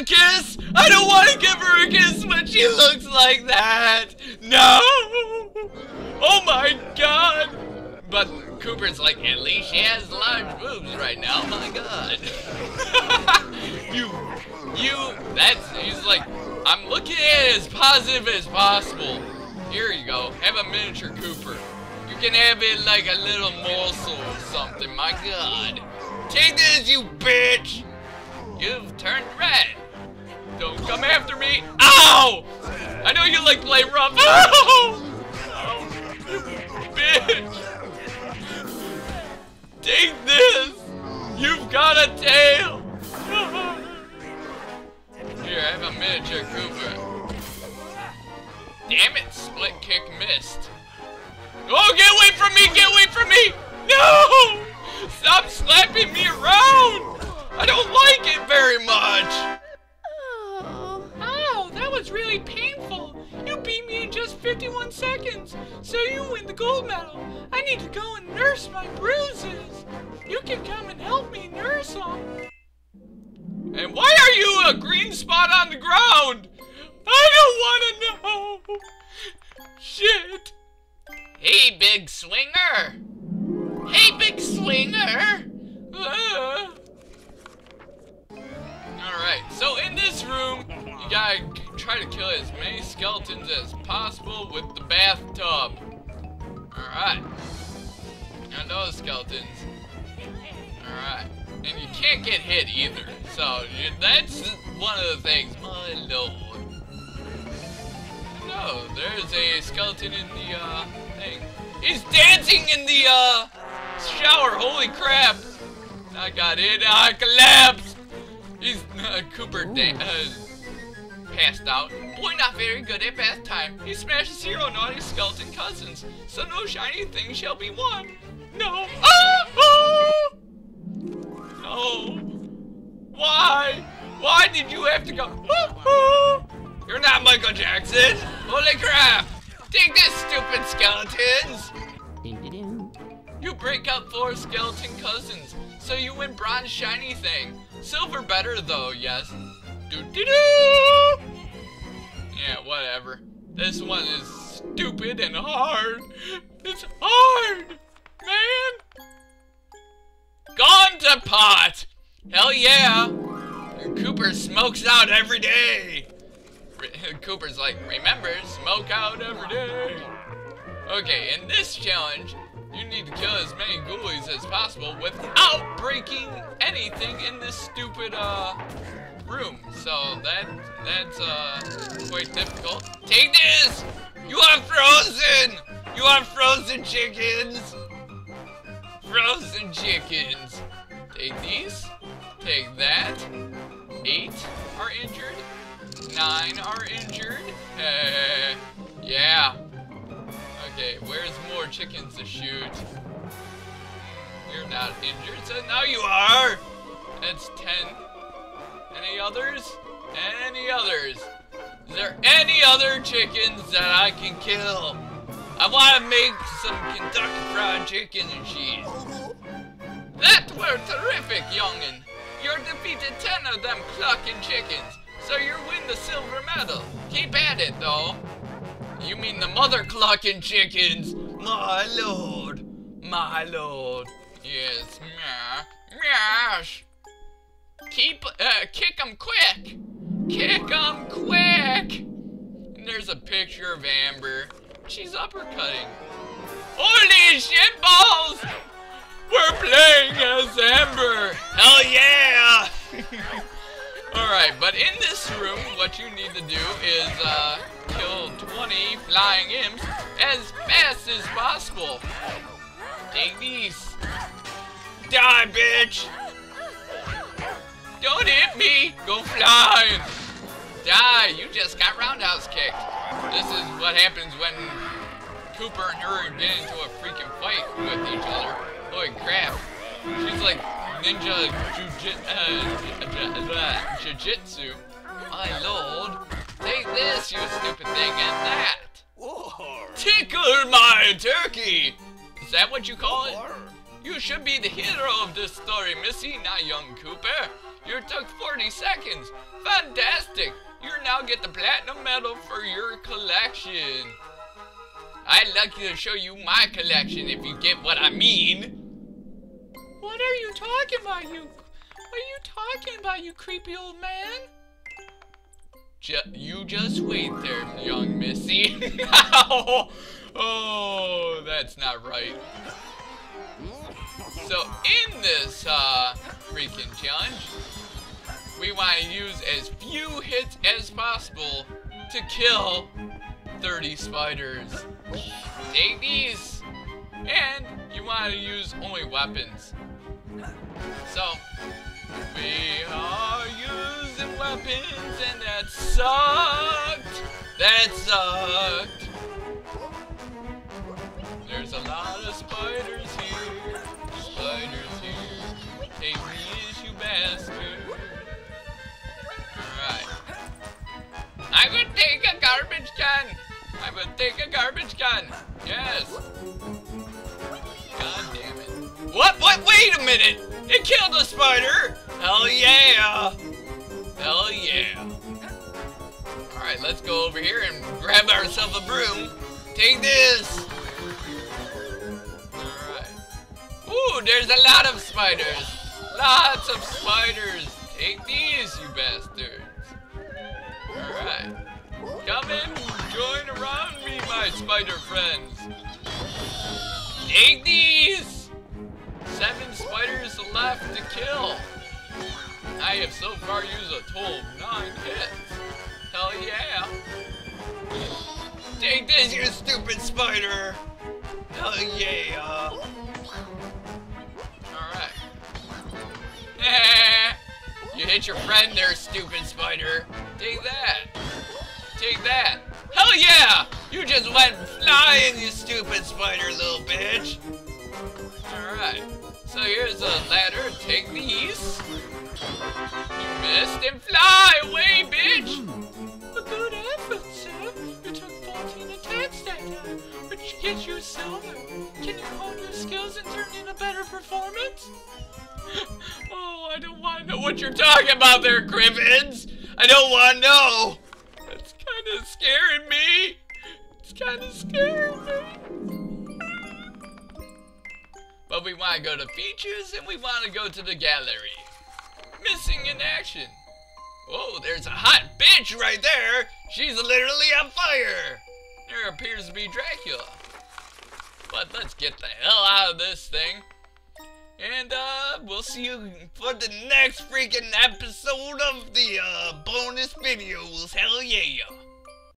a kiss! I don't want to give her a kiss when she looks like that! No! Oh my god! But Cooper's like, at least she has large boobs right now, my god. you, you, that's, he's like, I'm looking at it as positive as possible. Here you go, have a miniature Cooper. You can have it like a little morsel or something, my god. Take this, you bitch! You've turned red. Come after me. Ow! I know you like play rough. Ow! Oh, you bitch! Take this! You've got a tail! Here, I have a miniature Cooper. Damn it, split kick missed. Oh, get away from me! Get away from me! No! Stop slapping me around! I don't like it very 51 seconds, so you win the gold medal. I need to go and nurse my bruises. You can come and help me nurse them. And why are you a green spot on the ground? I don't want to know. Shit. Hey, big swinger. Hey, big swinger. Ah. Alright, so in this room, you gotta try to kill as many skeletons as possible with the bathtub. Alright. Now those skeletons. Alright. And you can't get hit either. So that's one of the things. My lord. No, there's a skeleton in the uh thing. He's dancing in the uh shower. Holy crap! I got it. I collapsed. He's uh, Cooper da- uh, passed out. Boy, not very good at bath time. He smashed zero naughty skeleton cousins, so no shiny thing shall be won. No. Ah! Ah! No. Why? Why did you have to go? Ah! Ah! You're not Michael Jackson. Holy crap! Take this, stupid skeletons. You break up four skeleton cousins, so you win bronze shiny thing. Silver better though, yes. Do do do. Yeah, whatever. This one is stupid and hard. It's hard, man. Gone to pot. Hell yeah. Cooper smokes out every day. Cooper's like, remember, smoke out every day. Okay, in this challenge, you need to kill as many ghoulies as possible without breaking anything in this stupid uh room. So that that's uh quite difficult. Take this! You are frozen! You are frozen chickens! Frozen chickens. Take these. Take that. Eight are injured. Nine are injured. Uh, yeah. Okay, where's more chickens to shoot? You're not injured, so now you are! That's ten. Any others? Any others? Is there any other chickens that I can kill? I want to make some Kentucky Fried Chicken and cheese. That were terrific, youngin'. You defeated ten of them clucking chickens, so you win the silver medal. Keep at it, though. You mean the mother clucking chickens? My lord, my lord. Yes, meow, meow. Keep, uh, kick 'em quick. A picture of Amber. She's uppercutting. Holy shit balls! We're playing as Amber. Hell yeah! Alright, but in this room, what you need to do is, uh, kill 20 flying imps as fast as possible. Take these. Die, bitch! Don't hit me! Go flying! Die! You just got roundhouse kicked. This is what happens when Cooper and her get into a freaking fight with each other. Holy crap. She's like ninja jujitsu. Uh, uh, my lord. Take this, you stupid thing, and that. Tickle my turkey! Is that what you call it? You should be the hero of this story, Missy, not young Cooper. You took 40 seconds. Fantastic. Get the platinum medal for your collection. I'd like to show you my collection if you get what I mean. What are you talking about, you? What are you talking about, you creepy old man? Ju you just wait there, young Missy. oh, that's not right. So in this uh, freaking challenge, we want to use as few hits as possible to kill 30 spiders. Take these, and you want to use only weapons. So, we are using weapons, and that sucked. That sucked. Would take a garbage can. Yes. God damn it. What? What? Wait a minute. It killed a spider. Hell yeah. Hell yeah. Alright, let's go over here and grab ourselves a broom. Take this. Alright. Ooh, there's a lot of spiders. Lots of spiders. Take these, you bastards. Spider friends. Take these! Seven spiders left to kill. I have so far used a total of nine hits. Hell yeah. Take this, you stupid spider! Hell yeah! Alright. you hit your friend there, stupid spider. Take that. Take that. You just went flying, you stupid spider little bitch. Alright. So here's a ladder. Take these. You missed and fly away, bitch! A good effort, sir. You took 14 attacks that time, which gets you silver. Can you hone your skills and turn in a better performance? oh, I don't want to know what you're talking about there, Cribbins. I don't want to know. That's kind of scaring me. Kind of me. But we want to go to features and we want to go to the gallery. Missing in action. Oh, there's a hot bitch right there. She's literally on fire. There appears to be Dracula. But let's get the hell out of this thing. And uh, we'll see you for the next freaking episode of the uh, bonus videos. Hell yeah.